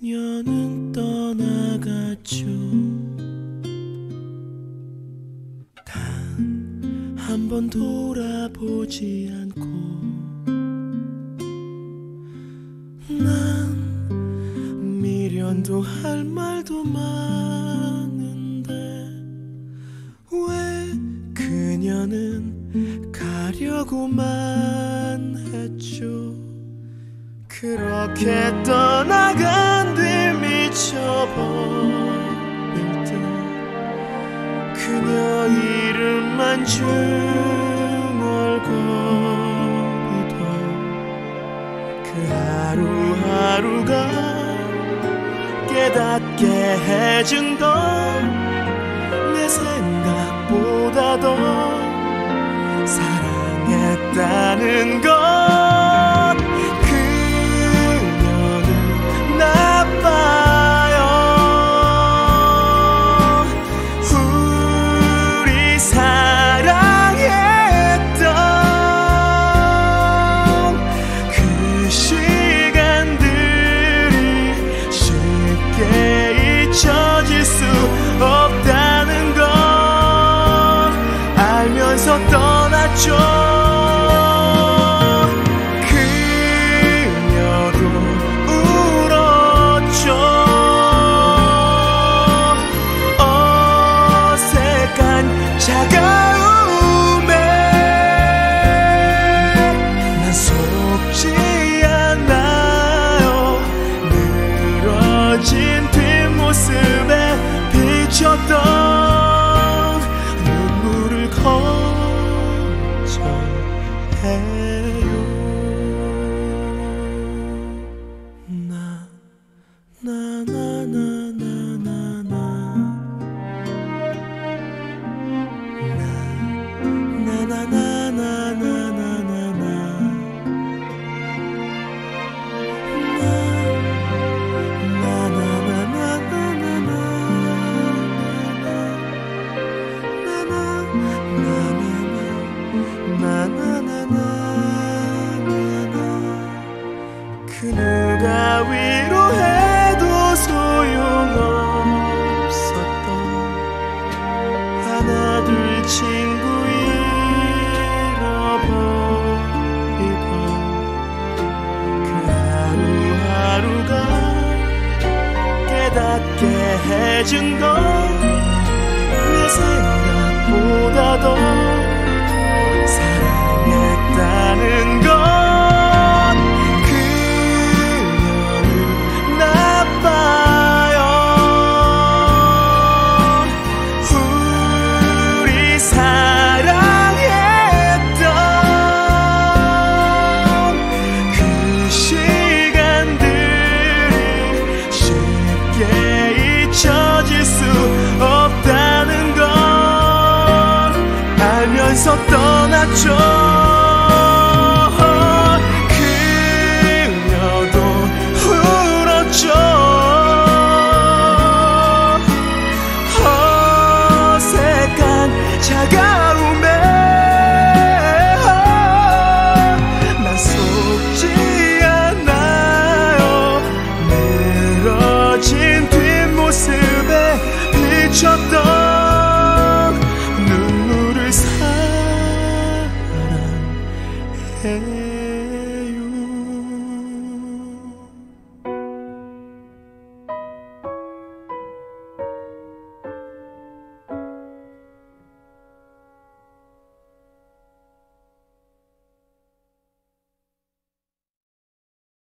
그녀는 떠나갔죠. 단 한 번 돌아보지 않고 난 미련도 할 말도 많은데 왜 그녀는 가려고만 했죠 그렇게 떠나간 뒤 미쳐버릴 때 그녀 이름만 중얼거리던 그 하루하루가 깨닫게 해준 건내 생각보다도 사랑했다는 것 깨닫게 해준 건 내 생각보다도 차가